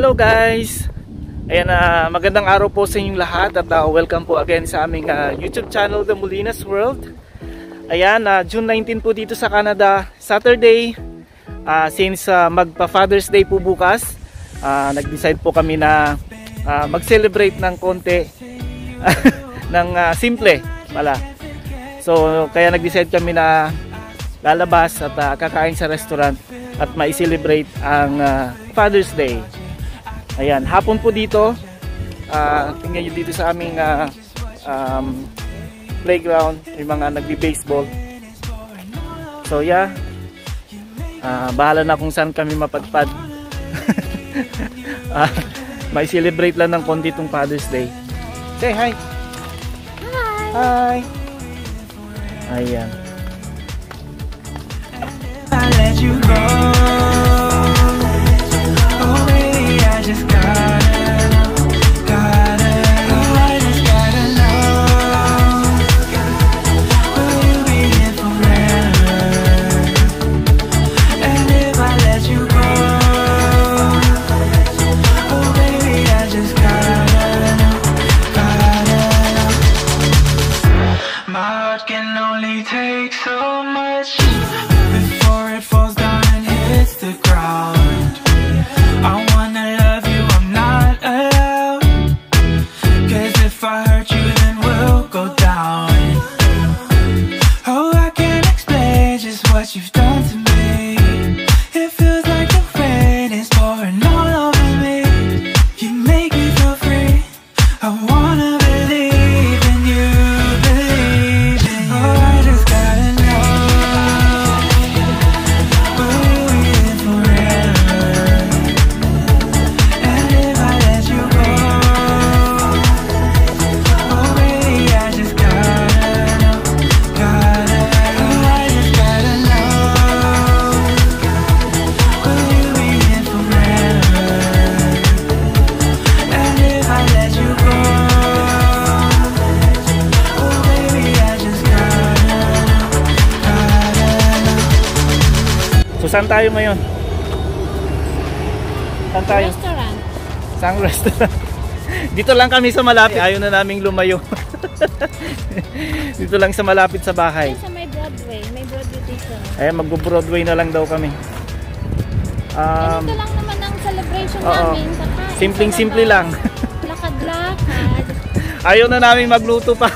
Hello guys! Ayan, uh, magandang araw po sa inyong lahat at uh, welcome po again sa aming uh, YouTube channel, The Molinas World. Ayan, uh, June 19 po dito sa Canada, Saturday. Uh, since uh, magpa Father's Day po bukas, uh, nag-decide po kami na uh, mag-celebrate ng konti ng uh, simple pala. So, kaya nag-decide kami na lalabas at uh, kakain sa restaurant at ma-celebrate ang uh, Father's Day. Ayan, hapon po dito. Uh, tingnan nyo dito sa aming uh, um, playground. Yung mga nagbi-baseball. So yeah. Uh, bahala na kung saan kami mapadpad. uh, may celebrate lang ng konti itong Father's Day. Say hi. Hi. Hi. Ayan. I let you go. just gotta saan tayo ngayon? Saan tayo? Restaurant. Saan restaurant? Dito lang kami sa malapit. Ayaw na naming lumayo. dito lang sa malapit sa bahay. sa may Broadway. May Broadway dito. Ayan, mag-Broadway na lang daw kami. Um, dito lang naman ang celebration oo. namin. Simpleng-simple lang. Lakad-lakad. Ayaw na namin magluto pa.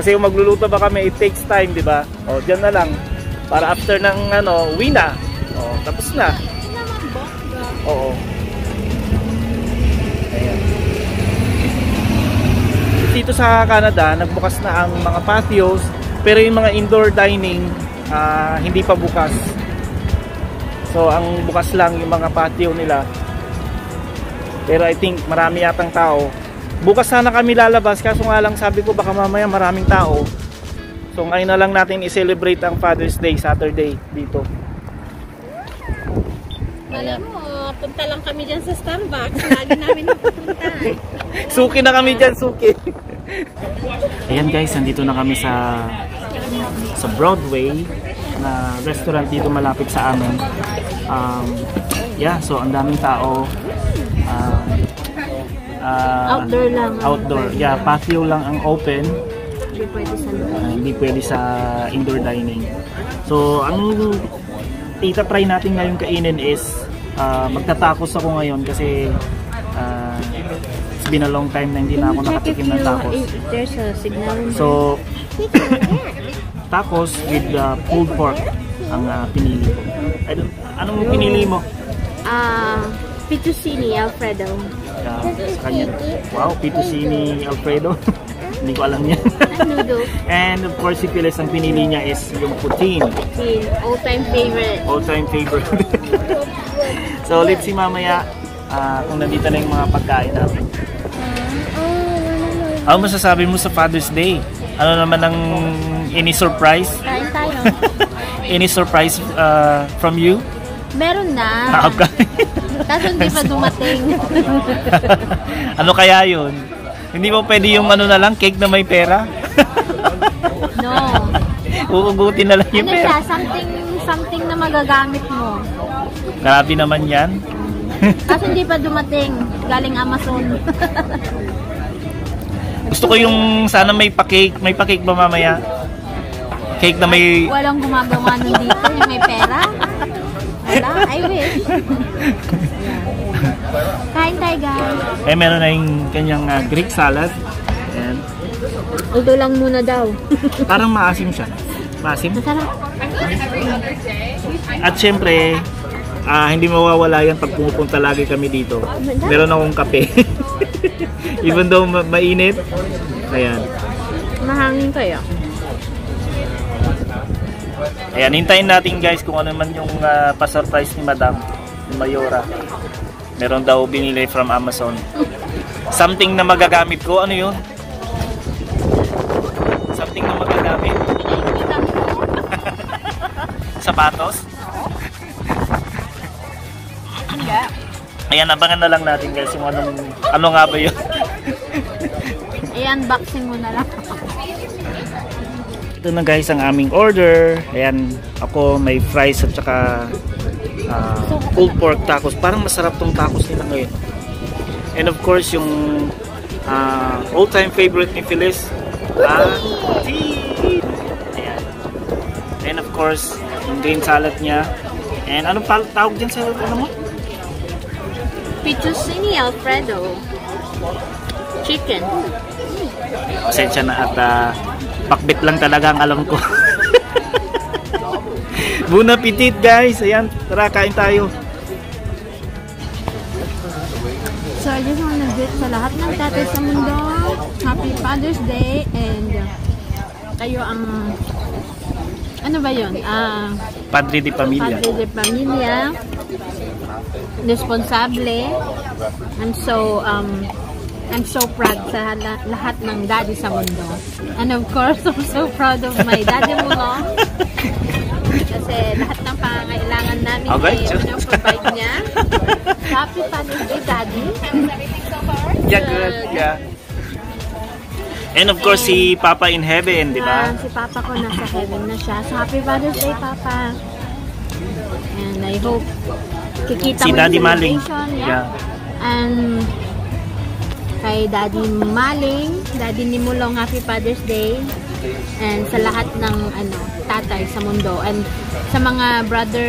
Kasi kung magluluto ba kami, it takes time, di ba? O, dyan na lang. Para after ng ano, uwi na. Oh, tapos na. Oo. Dito sa Canada, nagbukas na ang mga patios, pero yung mga indoor dining uh, hindi pa bukas. So, ang bukas lang yung mga patio nila. Pero I think marami yatang tao. Bukas sana kami lalabas, kaso nga lang sabi ko baka mamaya maraming tao. So ngayon na lang natin i-celebrate ang Father's Day Saturday dito. Alam mo, punta lang kami dyan sa Starbucks. Lagi namin napupunta. suki na kami dyan, suki. Ayan guys, nandito na kami sa sa Broadway na restaurant dito malapit sa amin. Um, yeah, so ang daming tao. Um, uh, outdoor lang. Outdoor. Yeah, patio lang ang open hindi pwede sa loob. Uh, hindi pwede sa indoor dining. So, ang ita-try natin ngayon kainin is uh, magtatacos ako ngayon kasi uh, it's been a long time na hindi na ako nakatikim ng tacos. There's a signal. So, tacos with uh, pulled pork ang uh, pinili ko. Don't, anong pinili mo? Ah, uh, fettuccine alfredo. Uh, sa kanya. Wow, fettuccine alfredo. Hindi ko alam yan. Noodles. And of course, si Phyllis, ang pinili niya is yung poutine. Poutine. All-time favorite. All-time favorite. so, let's see mamaya uh, kung nandito na yung mga pagkain natin. Ano masasabi mo sa Father's Day? Ano naman ang any surprise? Kain tayo. any surprise uh, from you? Meron na. Ah, okay. Kaso hindi pa dumating. ano kaya yun? Hindi mo pwede yung ano na lang, cake na may pera? no. Uugutin na lang yung ano pera. Siya, something, something na magagamit mo. Grabe naman yan. Kaso hindi pa dumating. Galing Amazon. Gusto ko yung sana may pa-cake. May pa-cake ba mamaya? Cake na may... Walang gumagawa nun dito. Yung may pera. Wala. I wish. Kain tayo guys. Eh, meron na yung kanyang ah, Greek salad. Ayan. Ito lang muna daw. Parang maasim siya. Maasim. Masarap. At syempre, ah, hindi mawawala yan pag pumupunta lagi kami dito. Meron akong kape. Even though ma- mainit. Ayan. Mahangin kaya. Ayan, hintayin natin guys kung ano man yung ah, pa-surprise ni Madam, ni Mayora. Meron daw binili from Amazon. Something na magagamit ko. Ano yun? Something na magagamit. Sapatos? Ayan, abangan na lang natin guys yung anong, ano nga ba yun. I-unboxing mo na lang. Ito na guys ang aming order. Ayan, ako may fries at saka ah, pulled pork tacos. Parang masarap tong tacos nila ngayon. And of course, yung ah, all-time favorite ni Phyllis, ah, tea! Ayan. And of course, yung green salad niya. And anong tawag dyan sa ano mo? Fettuccine Alfredo. Chicken. Pasensya na at ah, pakbit lang talaga ang alam ko. Bon appetit guys! Ayan, tara kain tayo. So I just wanna greet sa lahat ng tatay sa mundo. Happy Father's Day and uh, kayo ang ano ba yun? Ah, Padre de Pamilya. padre de pamilya. Responsable. I'm so um I'm so proud sa lahat ng daddy sa mundo. And of course, I'm so proud of my daddy Mulong. Kasi lahat ng pangangailangan namin Okay. ay pinaprovide niya. Happy Father's Day, Daddy. Yeah, good. Yeah. And of course, si Papa in Heaven, di ba? Ah, si Papa ko nasa heaven na siya. So, Happy Father's Day, Papa. And I hope kikita Si mo Daddy Maling. celebration, Yeah. And kay Daddy Maling, Daddy ni Mulong, Happy Father's Day. And sa lahat ng ano, tatay sa mundo. And sa mga brother,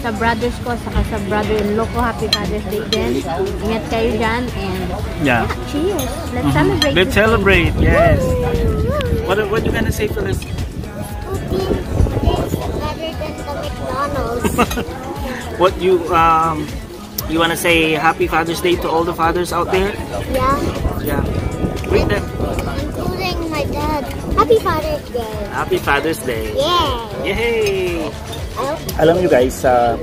sa brothers ko, saka sa brother-in-law ko, Happy Father's Day din. Ingat kayo dyan. And Yeah. cheers! Let's Mhm. celebrate. Let's this day. celebrate. Yes. What what you gonna say for this? better than the McDonald's. What you um you wanna say Happy Father's Day to all the fathers out there? yeah, Yeah. Wait Happy Father's Day. Happy Father's Day. Yeah. Yay! Hope Alam nyo guys, sa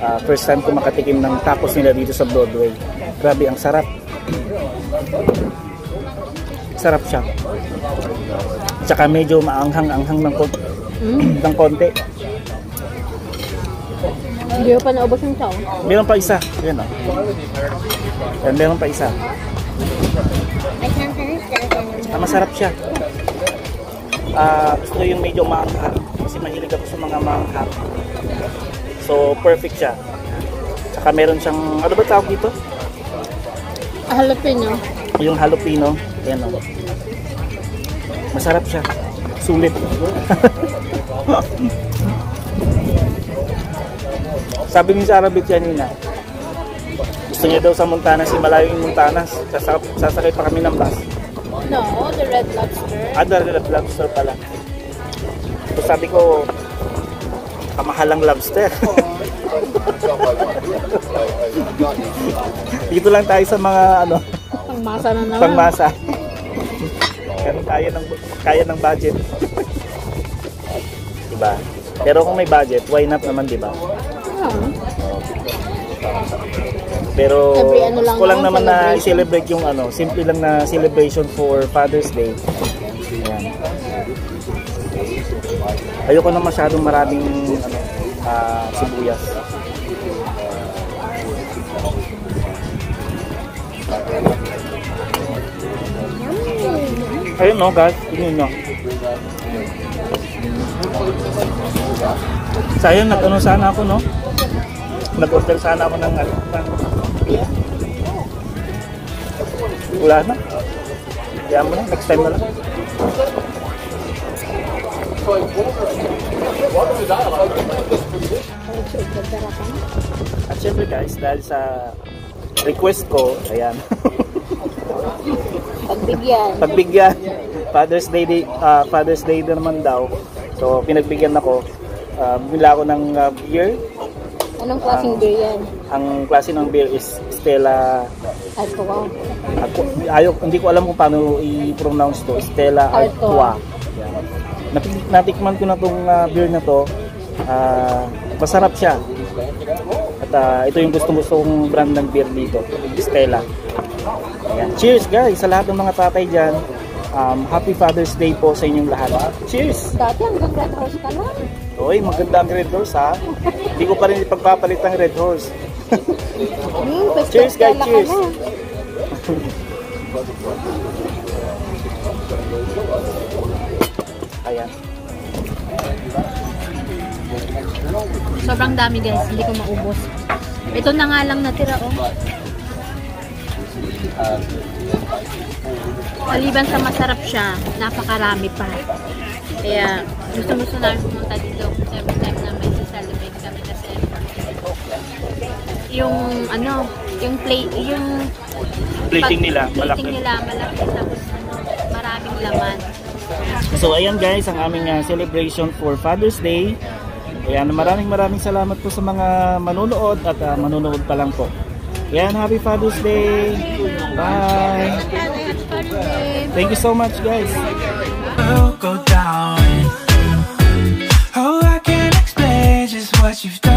ah, first time ko makatikim ng tacos nila dito sa Broadway. Grabe, ang sarap. Sarap siya. Tsaka medyo maanghang-anghang ng, kon- Mm. ng konti. Hindi pa naubos yung chow. Meron pa isa. Yan o. Yan, meron pa isa. Ah, masarap siya. Ah, gusto yung medyo maanghang. Kasi mahilig ako sa mga maanghang. So, perfect siya. Tsaka meron siyang, ano ba tawag dito? Jalapeno. Yung jalapeno. Yan o. Masarap siya. Sulit. Sabi ni Sarah Bit kanina, gusto niya daw sa Montanas, si malayo yung Montanas. Sasa- sasakay pa kami ng bus. No, the red lobster. Other red lobster pala. So sabi ko, kamahalang lobster. Dito lang tayo sa mga ano, Pangmasa na naman. pangmasa. Kaya kaya ng kaya ng budget. diba? Pero kung may budget, why not naman, diba? Ah, Pero ano lang ko lang naman, na i-celebrate yung ano, simple lang na celebration for Father's Day. Ayan. Ayoko na masyadong maraming ano, ah, sibuyas. Ayun no guys, tingnan nyo. Sayang nag ano sana ako no. Nag-order sana ako ng ano. Wala na. Kaya mo na, next time na lang. At syempre guys, dahil sa request ko, ayan, Pagbigyan. pagbigyan, Father's Day, day ah, Father's Day na naman daw. So, pinagbigyan ako. Uh, bumila ako ng ah, beer. Anong klaseng beer yan? Ang klase ng beer is Stella Alcohol. Ako, ayaw, hindi ko alam kung paano i-pronounce to. Stella Artois. Artois. Natikman ko na tong ah, beer na to. Ah, masarap siya. At ah, ito yung gusto-gusto kong brand ng beer dito. Stella. Ayan. Cheers guys sa lahat ng mga tatay dyan. Um, happy Father's Day po sa inyong lahat. Cheers! Dati hanggang red horse ka lang. Uy, maganda ang Red Horse ha. Hindi ko pa rin ipagpapalit ang Red Horse. Pwes- Cheers, guys, cheers. Ayan. Sobrang dami guys, hindi ko maubos. Ito na nga lang natira oh. Maliban sa masarap siya, napakarami pa. Kaya gusto gusto namin pumunta dito every time na may celebrate kami kasi yung ano, yung plate, yung Plating nila, plating malaki. nila malaki tapos ano, maraming laman. So ayan guys, ang aming uh, celebration for Father's Day. Ayan, maraming maraming salamat po sa mga manonood at uh, manonood pa lang po. Ayan, Happy Father's Day! Bye. Thank you so much, guys. Go down. Oh, I can't explain just what you've done.